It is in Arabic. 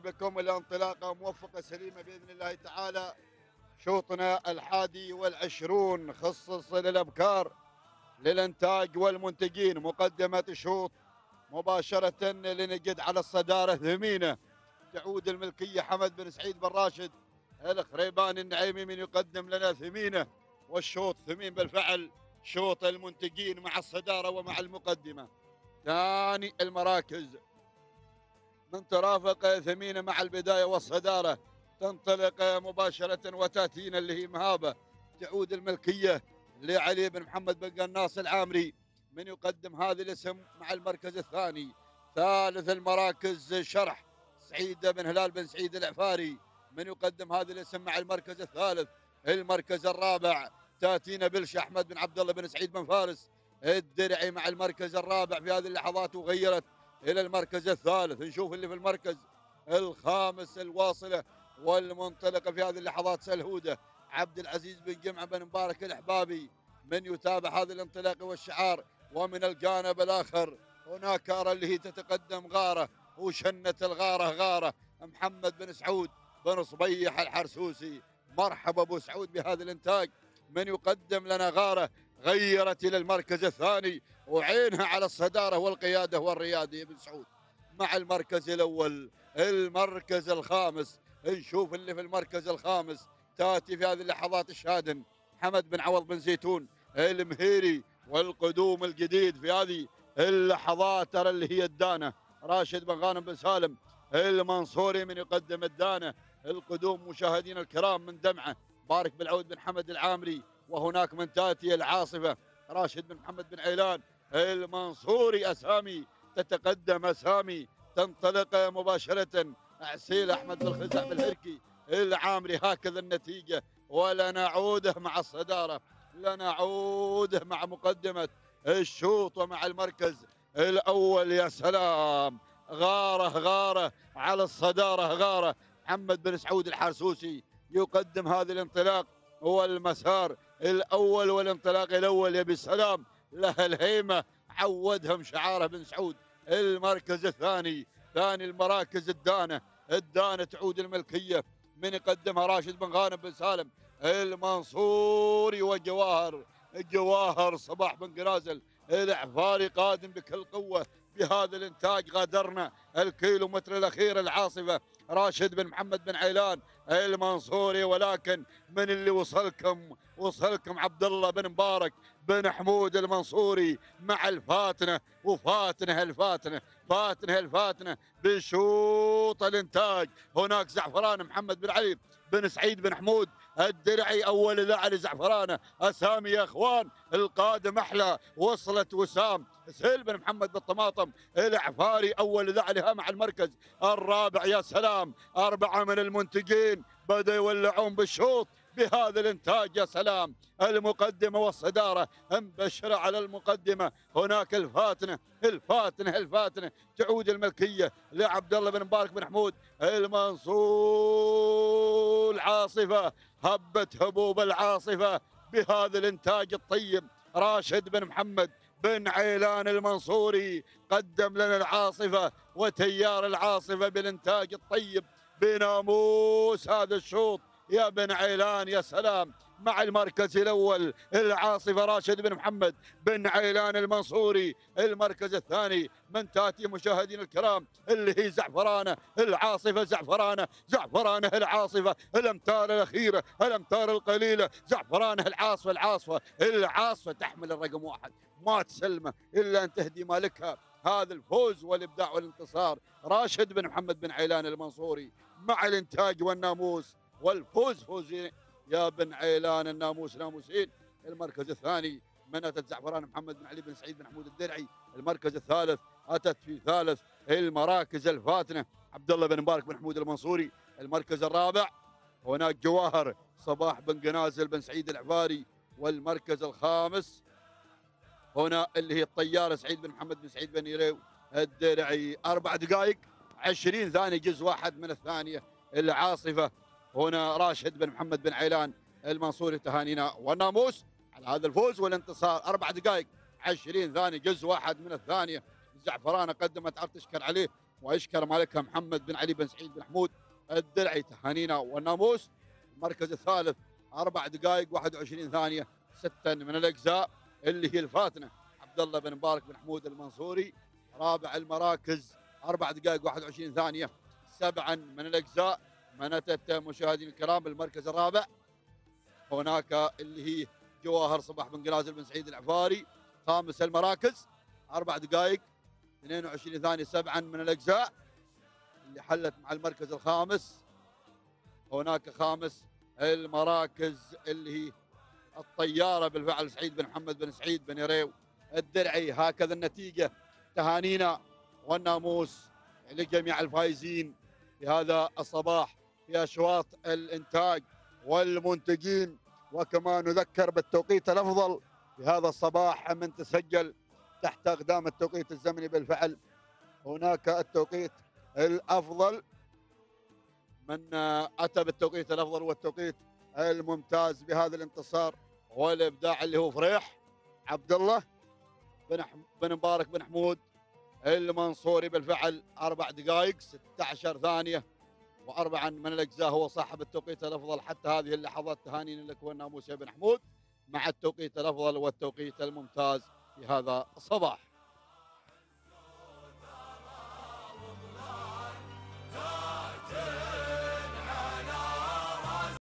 بكم إلى انطلاقة موفقة سليمة بإذن الله تعالى. شوطنا الحادي والعشرون خصص للأبكار للإنتاج والمنتجين. مقدمة الشوط مباشرة لنجد على الصدارة ثمينة. تعود الملكية حمد بن سعيد بن راشد الخريبان النعيمي من يقدم لنا ثمينة. والشوط ثمين بالفعل. شوط المنتجين مع الصدارة ومع المقدمة. ثاني المراكز. من ترافق ثمينه مع البداية والصدارة تنطلق مباشرة وتأتينا اللي هي مهابه تعود الملكية لعلي بن محمد بن قناص العامري من يقدم هذا الاسم مع المركز الثاني. ثالث المراكز شرح سعيد بن هلال بن سعيد العفاري من يقدم هذا الاسم مع المركز الثالث. المركز الرابع تأتينا بلش أحمد بن عبد الله بن سعيد بن فارس الدرعي مع المركز الرابع في هذه اللحظات وغيرت. إلى المركز الثالث. نشوف اللي في المركز الخامس الواصلة والمنطلقة في هذه اللحظات. سلهودة عبد العزيز بن جمعة بن مبارك الأحبابي من يتابع هذه الانطلاقه والشعار ومن الجانب الآخر. هناك أرى اللي هي تتقدم غارة. وشنه الغارة غارة. محمد بن سعود بن صبيح الحرسوسي. مرحبا أبو سعود بهذا الإنتاج. من يقدم لنا غارة غيرت إلى المركز الثاني. وعينها على الصدارة والقيادة والرياده يا ابن سعود. مع المركز الأول المركز الخامس. نشوف اللي في المركز الخامس. تأتي في هذه اللحظات الشادن حمد بن عوض بن زيتون المهيري والقدوم الجديد في هذه اللحظات ترى اللي هي الدانة. راشد بن غانم بن سالم المنصوري من يقدم الدانة. القدوم مشاهدينا الكرام من دمعة. بارك بالعود بن حمد العامري وهناك من تأتي العاصفة. راشد بن محمد بن عيلان المنصوري أسامي تتقدم أسامي تنطلق مباشرة. عسيل أحمد بن خزع بالهركي العامري هكذا النتيجة. ولا نعوده مع الصدارة لا نعوده مع مقدمة. الشوط ومع المركز الأول يا سلام. غارة غارة على الصدارة غارة. محمد بن سعود الحرسوسي يقدم هذا الانطلاق. هو المسار الأول والانطلاق الأول يا بالسلام لها الهيمة عودهم شعاره بن سعود. المركز الثاني ثاني المراكز الدانة. الدانة تعود الملكية من يقدمها راشد بن غانم بن سالم. المنصوري وجواهر جواهر صباح بن قرازل العفاري قادم بكل قوة. بهذا الإنتاج غادرنا الكيلو متر الأخير العاصفة. راشد بن محمد بن عيلان المنصوري ولكن من اللي وصلكم؟ وصلكم عبد الله بن مبارك بن حمود المنصوري مع الفاتنة وفاتنة الفاتنه فاتنة الفاتنه بشوط الإنتاج. هناك زعفران محمد بن علي بن سعيد بن حمود الدرعي أول ذا زعفرانة. اسامي يا إخوان القادم أحلى. وصلت وسام. سهيل بن محمد بالطماطم. العفاري أول ذا مع المركز. الرابع يا سلام. أربعة من المنتجين. بدأوا يولعون بالشوط. بهذا الإنتاج يا سلام. المقدمة والصدارة. مبشره على المقدمة. هناك الفاتنة. الفاتنة الفاتنة. تعود الملكية لعبد الله بن مبارك بن حمود. المنصور. عاصفه هبت هبوب العاصفة بهذا الإنتاج الطيب. راشد بن محمد بن عيلان المنصوري قدم لنا العاصفة وتيار العاصفة بالإنتاج الطيب. بناموس هذا الشوط. يا بن عيلان يا سلام. مع المركز الأول العاصفة راشد بن محمد بن عيلان المنصوري. المركز الثاني من تأتي مشاهدينا الكرام اللي هي زعفرانة العاصفة زعفرانة. زعفرانة العاصفة الأمتار الأخيرة الأمتار القليلة. زعفرانة العاصفة العاصفة العاصفة تحمل الرقم واحد. ما تسلمه إلا أن تهدي مالكها. هذا الفوز والإبداع والانتصار. راشد بن محمد بن عيلان المنصوري مع الإنتاج والناموس. والفوز فوزين يا بن عيلان الناموس ناموسين المركز الثاني من اتت زعفران محمد بن علي بن سعيد بن حمود الدرعي. المركز الثالث أتت في ثالث المراكز الفاتنة. عبد الله بن مبارك بن حمود المنصوري. المركز الرابع هناك جواهر صباح بن قنازل بن سعيد العفاري. والمركز الخامس هنا اللي هي الطياره سعيد بن محمد بن سعيد بن يريو الدرعي. أربع دقائق 20 ثانية جزء واحد من الثانية العاصفة. هنا راشد بن محمد بن عيلان المنصوري تهانينا. والناموس على هذا الفوز والانتصار أربع دقائق 20 ثانية جزء واحد من الثانية. الزعفرانه قدمت عرض تشكر عليه ويشكر مالكها محمد بن علي بن سعيد بن حمود الدرعي تهانينا. والناموس المركز الثالث أربع دقائق 21 ثانية ستا من الأجزاء اللي هي الفاتنة. عبد الله بن مبارك بن حمود المنصوري رابع المراكز أربع دقائق 21 ثانية سبعا من الأجزاء. منتت مشاهدينا الكرام المركز الرابع. هناك اللي هي جواهر صباح بن قنازل بن سعيد العفاري خامس المراكز أربع دقائق 22 ثانية سبعا من الأجزاء. اللي حلت مع المركز الخامس هناك خامس المراكز اللي هي الطيارة بالفعل سعيد بن محمد بن سعيد بن يريو الدرعي. هكذا النتيجة تهانينا والناموس لجميع الفائزين في هذا الصباح. في أشواط الإنتاج والمنتجين وكما نذكر بالتوقيت الأفضل في هذا الصباح من تسجل تحت أقدام التوقيت الزمني بالفعل. هناك التوقيت الأفضل من أتى بالتوقيت الأفضل والتوقيت الممتاز بهذا الانتصار والإبداع اللي هو فريح عبد الله بن بن مبارك بن حمود المنصوري بالفعل أربع دقائق 16 ثانية. وأربعا من الأجزاء هو صاحب التوقيت الأفضل. حتى هذه اللحظات تهانينا لك والناموس يا بن حمود. مع التوقيت الأفضل والتوقيت الممتاز في هذا الصباح.